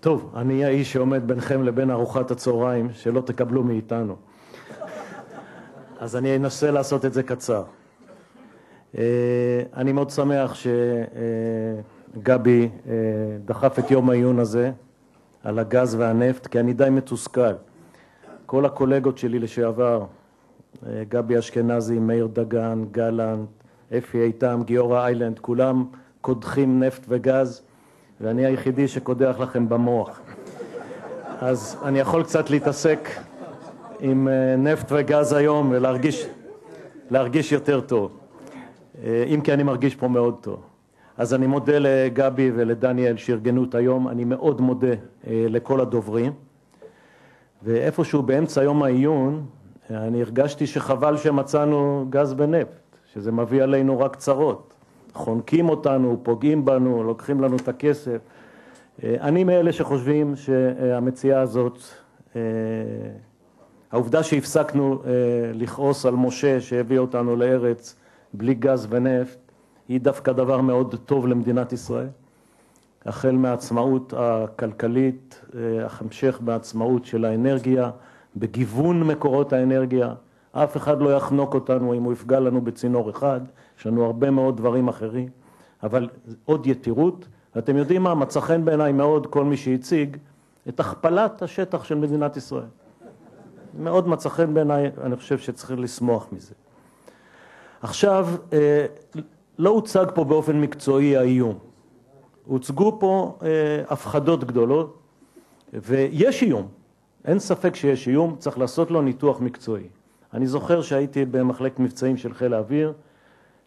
טוב, אני האיש שעומד ביניכם לבין ארוחת הצהריים, שלא תקבלו מאיתנו. אז אני אנסה לעשות את זה קצר. אה, אני מאוד שמח שגבי אה, דחף את יום העיון הזה על הגז והנפט, כי אני די מתוסכל. כל הקולגות שלי לשעבר, אה, גבי אשכנזי, מאיר דגן, גלנט, אפי איתם, גיורא איילנד, כולם קודחים נפט וגז, ואני היחידי שקודח לכם במוח. אז אני יכול קצת להתעסק עם נפט וגז היום ולהרגיש יותר טוב. אה, אם כי אני מרגיש פה מאוד טוב. אז אני מודה לגבי ולדניאל שארגנו את היום, אני מאוד מודה אה, לכל הדוברים. ואיפשהו באמצע יום העיון, אני הרגשתי שחבל שמצאנו גז ונפט, שזה מביא עלינו רק צרות. חונקים אותנו, פוגעים בנו, לוקחים לנו את הכסף. אה, אני מאלה שחושבים שהמציאה הזאת, העובדה שהפסקנו לכעוס על משה שהביא אותנו לארץ בלי גז ונפט היא דווקא דבר מאוד טוב למדינת ישראל. החל מהעצמאות הכלכלית, אה, המשך בעצמאות של האנרגיה, בגיוון מקורות האנרגיה. אף אחד לא יחנוק אותנו אם הוא יפגע לנו בצינור אחד, יש לנו הרבה מאוד דברים אחרים, אבל עוד יתירות. ואתם יודעים מה, מצא חן בעיניי מאוד כל מי שהציג את הכפלת השטח של מדינת ישראל. מאוד מצא חן בעיניי, אני חושב שצריך לשמוח מזה. עכשיו, אה, לא הוצג פה באופן מקצועי האיום. הוצגו פה אה, הפחדות גדולות, ויש איום. אין ספק שיש איום, צריך לעשות לו ניתוח מקצועי. אני זוכר שהייתי במחלקת מבצעים של חיל האוויר,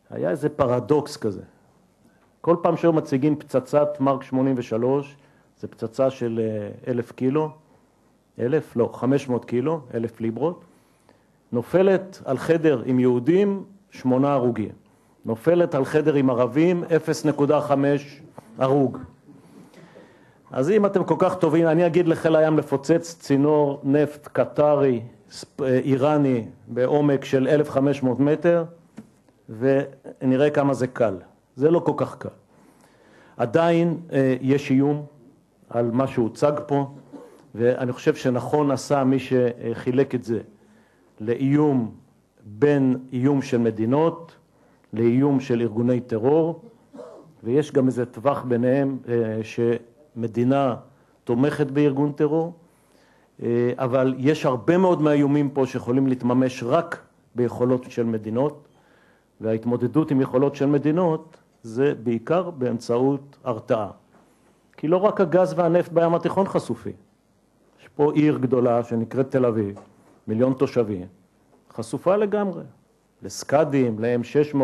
היה איזה פרדוקס כזה. כל פעם שהיו מציגים פצצת מרק 83, זו פצצה של אה, אלף קילו, אלף? לא, 500 קילו, אלף ליברות, נופלת על חדר עם יהודים, שמונה הרוגים. נופלת על חדר עם ערבים, 0.5 הרוג. אז אם אתם כל כך טובים, אני אגיד לחיל הים לפוצץ צינור נפט קטרי, איראני, בעומק של 1,500 מטר, ונראה כמה זה קל. זה לא כל כך קל. עדיין אה, יש איום על מה שהוצג פה, ואני חושב שנכון עשה מי שחילק את זה לאיום בין איום של מדינות לאיום של ארגוני טרור, ויש גם איזה טווח ביניהם אה, שמדינה תומכת בארגון טרור, אה, אבל יש הרבה מאוד מהאיומים פה שיכולים להתממש רק ביכולות של מדינות, וההתמודדות עם יכולות של מדינות זה בעיקר באמצעות הרתעה. כי לא רק הגז והנפט בים התיכון חשופים. יש פה עיר גדולה שנקראת תל אביב, מיליון תושבים, חשופה לגמרי, לסקאדים, ל-M600,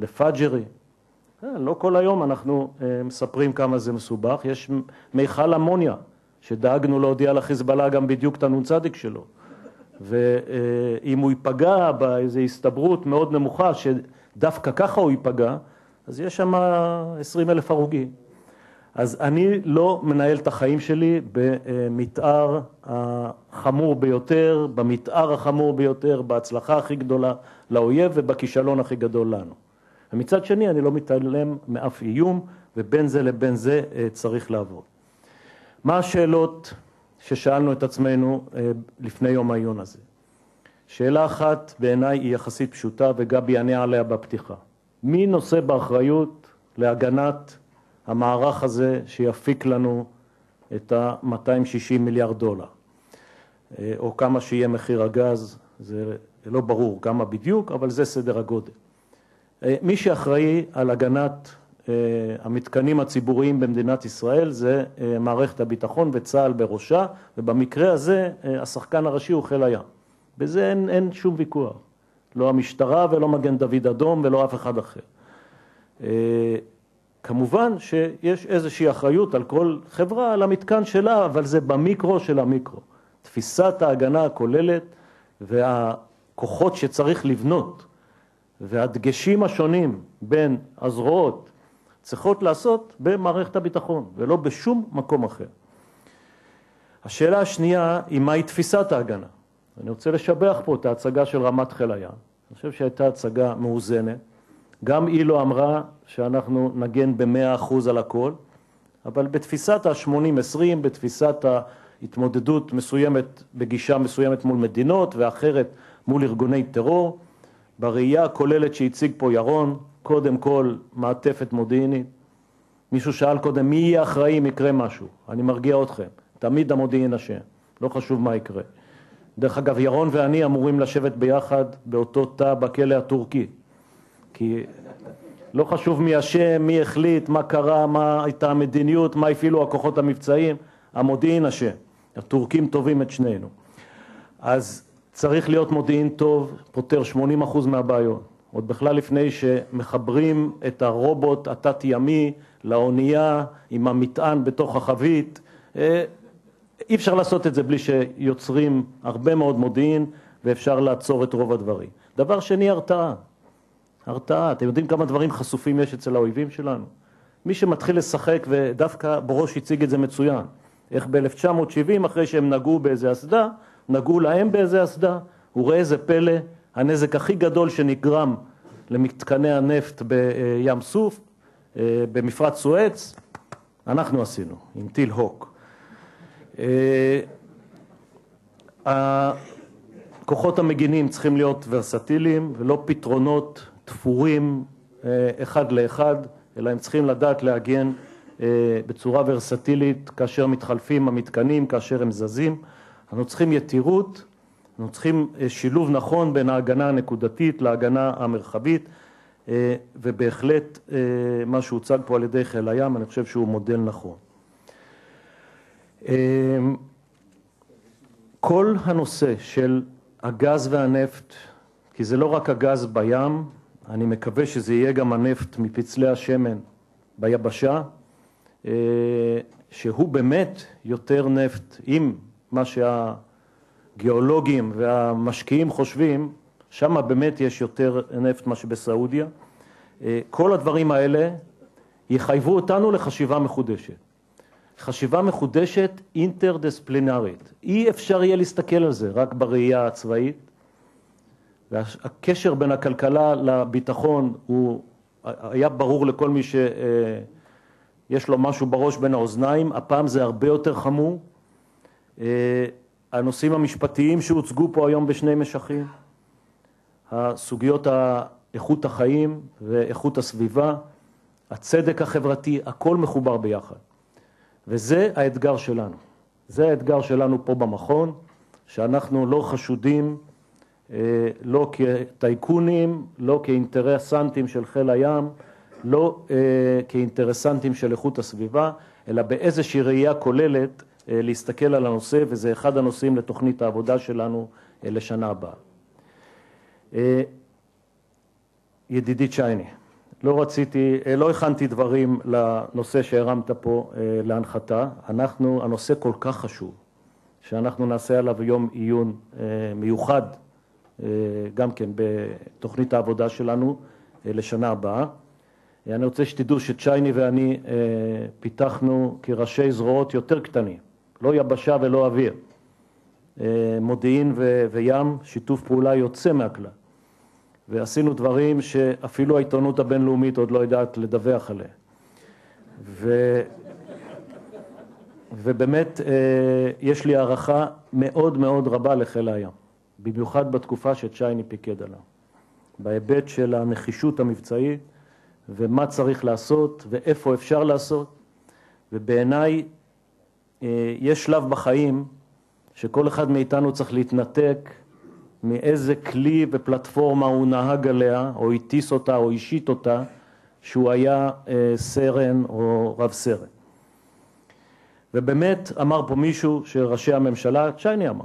לפאג'רי. אה, לא כל היום אנחנו אה, מספרים כמה זה מסובך, יש מיכל אמוניה שדאגנו להודיע לחיזבאללה גם בדיוק את הנ"צ שלו. ואם הוא ייפגע באיזו הסתברות מאוד נמוכה שדווקא ככה הוא ייפגע, אז יש שם 20 אלף הרוגים. אז אני לא מנהל את החיים שלי במתאר החמור ביותר, במתאר החמור ביותר, בהצלחה הכי גדולה לאויב ובכישלון הכי גדול לנו. ומצד שני אני לא מתעלם מאף איום, ובין זה לבין זה אה, צריך לעבוד. מה השאלות ששאלנו את עצמנו אה, לפני יום העיון הזה? שאלה אחת בעיניי היא יחסית פשוטה וגבי יענה עליה בפתיחה. מי נושא באחריות להגנת המערך הזה שיפיק לנו את ה-260 מיליארד דולר, אה, או כמה שיהיה מחיר הגז, זה לא ברור כמה בדיוק, אבל זה סדר הגודל. אה, מי שאחראי על הגנת המתקנים הציבוריים במדינת ישראל זה מערכת הביטחון וצה"ל בראשה, ובמקרה הזה השחקן הראשי הוא חיל הים. בזה אין, אין שום ויכוח, לא המשטרה ולא מגן דוד אדום ולא אף אחד אחר. כמובן שיש איזושהי אחריות על כל חברה, על המתקן שלה, אבל זה במיקרו של המיקרו. תפיסת ההגנה הכוללת והכוחות שצריך לבנות והדגשים השונים בין הזרועות צריכות לעשות במערכת הביטחון ולא בשום מקום אחר. השאלה השנייה היא מהי תפיסת ההגנה. אני רוצה לשבח פה את ההצגה של רמת חיל הים. אני חושב שהייתה הצגה מאוזנת. גם היא לא אמרה שאנחנו נגן במאה אחוז על הכל, אבל בתפיסת ה-80-20, בתפיסת ההתמודדות מסוימת, בגישה מסוימת מול מדינות ואחרת מול ארגוני טרור, בראייה הכוללת שהציג פה ירון, קודם כל מעטפת מודיעינית. מישהו שאל קודם מי יהיה אחראי אם יקרה משהו. אני מרגיע אתכם, תמיד המודיעין אשם, לא חשוב מה יקרה. דרך אגב, ירון ואני אמורים לשבת ביחד באותו תא בכלא הטורקי. כי לא חשוב מי אשם, מי החליט, מה קרה, מה הייתה המדיניות, מה הפעילו הכוחות המבצעיים, המודיעין אשם. הטורקים טובים את שנינו. אז צריך להיות מודיעין טוב, פותר 80% מהבעיות. עוד בכלל לפני שמחברים את הרובוט התת-ימי לאונייה עם המטען בתוך החבית. אה, אי אפשר לעשות את זה בלי שיוצרים הרבה מאוד מודיעין ואפשר לעצור את רוב הדברים. דבר שני, הרתעה. הרתעה. אתם יודעים כמה דברים חשופים יש אצל האויבים שלנו? מי שמתחיל לשחק, ודווקא בראש הציג את זה מצוין, איך ב-1970, אחרי שהם נגעו באיזה אסדה, נגעו להם באיזה אסדה, וראה איזה פלא, הנזק הכי גדול שנגרם למתקני הנפט בים סוף, אה, במפרץ סואץ, אנחנו עשינו, עם טיל הוק. אה, הכוחות המגינים צריכים להיות ורסטיליים ולא פתרונות תפורים אה, אחד לאחד, אלא הם צריכים לדעת להגן בצורה ורסטילית כאשר מתחלפים המתקנים, כאשר הם זזים. אנחנו צריכים יתירות, אנחנו צריכים שילוב נכון בין ההגנה הנקודתית להגנה המרחבית, ובהחלט מה שהוצג פה על ידי חיל הים, אני חושב שהוא מודל נכון. כל הנושא של הגז והנפט, כי זה לא רק הגז בים, אני מקווה שזה יהיה גם הנפט מפצלי השמן ביבשה, שהוא באמת יותר נפט, אם מה שהגיאולוגים והמשקיעים חושבים, שם באמת יש יותר נפט מה שבסעודיה. כל הדברים האלה יחייבו אותנו לחשיבה מחודשת. חשיבה מחודשת אינטרדיספלינרית. אי אפשר יהיה להסתכל על זה רק בראייה הצבאית. והקשר בין הכלכלה לביטחון הוא היה ברור לכל מי שיש לו משהו בראש בין האוזניים, הפעם זה הרבה יותר חמור. הנושאים המשפטיים שהוצגו פה היום בשני משכים, הסוגיות איכות החיים ואיכות הסביבה, הצדק החברתי, הכל מחובר ביחד. וזה האתגר שלנו. זה האתגר שלנו פה במכון, שאנחנו לא חשודים אה, לא כטייקונים, לא כאינטרסנטים של חיל הים, לא אה, כאינטרסנטים של איכות הסביבה, אלא באיזושהי ראייה כוללת להסתכל על הנושא, וזה אחד הנושאים לתוכנית העבודה שלנו לשנה הבאה. ידידי צ'ייני, לא רציתי, לא הכנתי דברים לנושא שהרמת פה להנחתה. אנחנו, הנושא כל כך חשוב, שאנחנו נעשה עליו יום עיון מיוחד, גם כן בתוכנית העבודה שלנו לשנה הבאה. אני רוצה שתדעו שצ'ייני ואני פיתחנו כראשי זרועות יותר קטנים, לא יבשה ולא אוויר, מודיעין וים, שיתוף פעולה יוצא מהכלל. ועשינו דברים שאפילו העיתונות הבינלאומית עוד לא יודעת לדווח עליהם. ו... ובאמת יש לי הערכה מאוד מאוד רבה לחיל הים, במיוחד בתקופה שצ'ייני פיקד עליו, בהיבט של הנחישות המבצעית ומה צריך לעשות ואיפה אפשר לעשות, ובעיניי יש שלב בחיים שכל אחד מאיתנו צריך להתנתק מאיזה כלי ופלטפורמה הוא נהג עליה, או הטיס אותה, או השית אותה, שהוא היה סרן או רב סרן. ובאמת אמר פה מישהו שראשי הממשלה, צ'ייני אמר,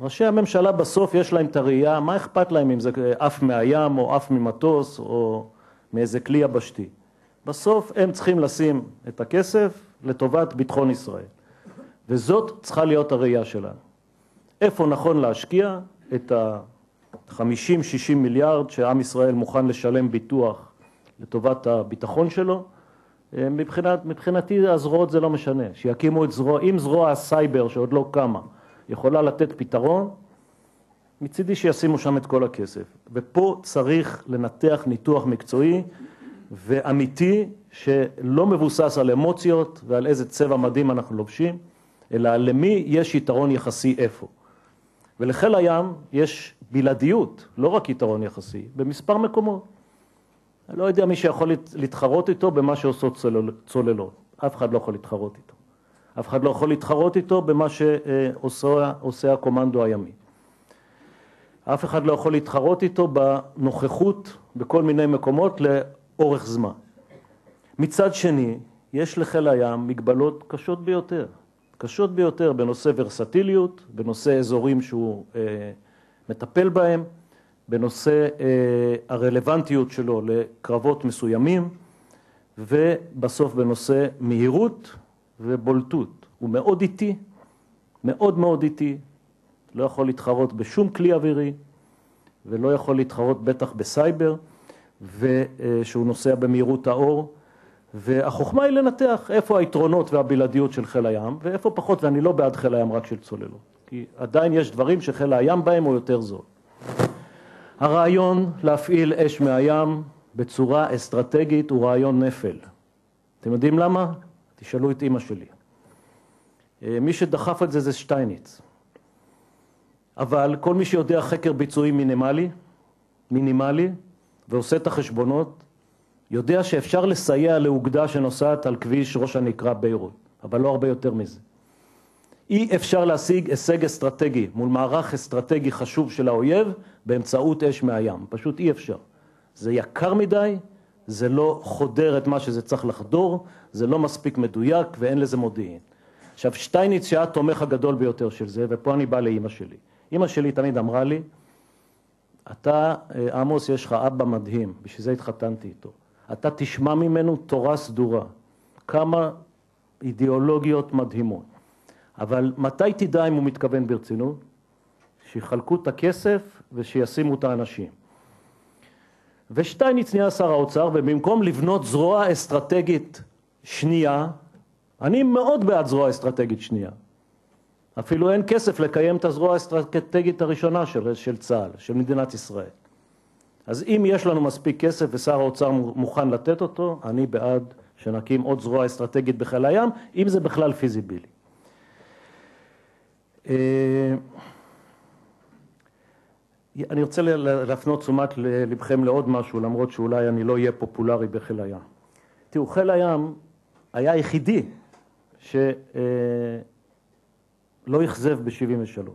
ראשי הממשלה בסוף יש להם את הראייה, מה אכפת להם אם זה עף מהים או עף ממטוס או מאיזה כלי יבשתי. בסוף הם צריכים לשים את הכסף לטובת ביטחון ישראל. וזאת צריכה להיות הראייה שלנו. איפה נכון להשקיע, את ה-50-60 מיליארד שעם ישראל מוכן לשלם ביטוח לטובת הביטחון שלו, מבחינת, מבחינתי הזרועות זה לא משנה, שיקימו את זרוע, אם זרוע הסייבר שעוד לא קמה יכולה לתת פתרון, מצידי שישימו שם את כל הכסף. ופה צריך לנתח ניתוח מקצועי ואמיתי שלא מבוסס על אמוציות ועל איזה צבע מדהים אנחנו לובשים, אלא למי יש יתרון יחסי איפה. ולחיל הים יש בלעדיות, לא רק יתרון יחסי, במספר מקומות. אני לא יודע מי שיכול להתחרות איתו במה שעושות צוללות. אף אחד לא יכול להתחרות איתו. אף אחד לא יכול להתחרות איתו במה שעושה הקומנדו הימי. אף אחד לא יכול להתחרות איתו בנוכחות בכל מיני מקומות לאורך זמן. מצד שני, יש לחיל הים מגבלות קשות ביותר. קשות ביותר בנושא ורסטיליות, בנושא אזורים שהוא אה, מטפל בהם, בנושא אה, הרלוונטיות שלו לקרבות מסוימים, ובסוף בנושא מהירות ובולטות. הוא מאוד איטי, מאוד מאוד איטי, לא יכול להתחרות בשום כלי אווירי, ולא יכול להתחרות בטח בסייבר, ושהוא נוסע במהירות האור. והחוכמה היא לנתח איפה היתרונות והבלעדיות של חיל הים, ואיפה פחות, ואני לא בעד חיל הים רק של צוללות, כי עדיין יש דברים שחיל הים בהם הוא יותר זול. הרעיון להפעיל אש מהים בצורה אסטרטגית הוא רעיון נפל. אתם יודעים למה? תשאלו את אימא שלי. אה, מי שדחף את זה זה שטייניץ. אבל כל מי שיודע חקר ביצועים מינימלי, מינימלי, ועושה את החשבונות, יודע שאפשר לסייע לאוגדה שנוסעת על כביש ראש הנקרה ביירות, אבל לא הרבה יותר מזה. אי אפשר להשיג הישג אסטרטגי מול מערך אסטרטגי חשוב של האויב באמצעות אש מהים, פשוט אי אפשר. זה יקר מדי, זה לא חודר את מה שזה צריך לחדור, זה לא מספיק מדויק ואין לזה מודיעין. עכשיו שטייניץ שהיה התומך הגדול ביותר של זה, ופה אני בא לאימא שלי. אימא שלי תמיד אמרה לי, אתה, אה, עמוס, יש לך אבא מדהים, בשביל זה התחתנתי איתו. אתה תשמע ממנו תורה סדורה. כמה אידיאולוגיות מדהימות. אבל מתי תדע אם הוא מתכוון ברצינות? שיחלקו את הכסף ושישימו את האנשים. ושטייניץ נהיה שר האוצר, ובמקום לבנות זרוע אסטרטגית שנייה, אני מאוד בעד זרוע אסטרטגית שנייה. אפילו אין כסף לקיים את הזרוע האסטרטגית הראשונה של, של צה"ל, של מדינת ישראל. אז אם יש לנו מספיק כסף ושר האוצר מוכן לתת אותו, אני בעד שנקים עוד זרוע אסטרטגית בחיל הים, אם זה בכלל פיזיבילי. אה, אני רוצה להפנות תשומת לבכם לעוד משהו, למרות שאולי אני לא אהיה פופולרי בחיל הים. תראו, חיל הים היה היחידי שלא אה, אכזב ב-73.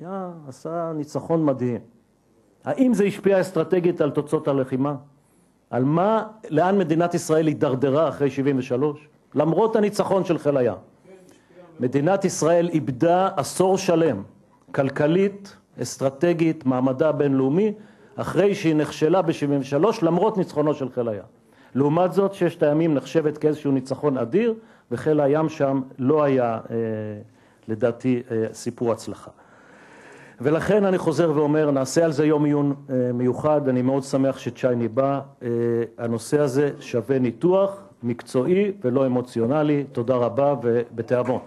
היה, עשה ניצחון מדהים. האם זה השפיע אסטרטגית על תוצאות הלחימה? על מה, לאן מדינת ישראל הידרדרה אחרי 73? למרות הניצחון של חיל הים. מדינת ישראל איבדה עשור שלם, כלכלית, אסטרטגית, מעמדה הבינלאומי, אחרי שהיא נכשלה ב-73 למרות ניצחונו של חיל הים. לעומת זאת, ששת הימים נחשבת כאיזשהו ניצחון אדיר, וחיל הים שם לא היה, אה, לדעתי, אה, סיפור הצלחה. ולכן אני חוזר ואומר, נעשה על זה יום עיון אה, מיוחד, אני מאוד שמח שצ'ייני בא. אה, הנושא הזה שווה ניתוח מקצועי ולא אמוציונלי. תודה רבה ובתיאבון.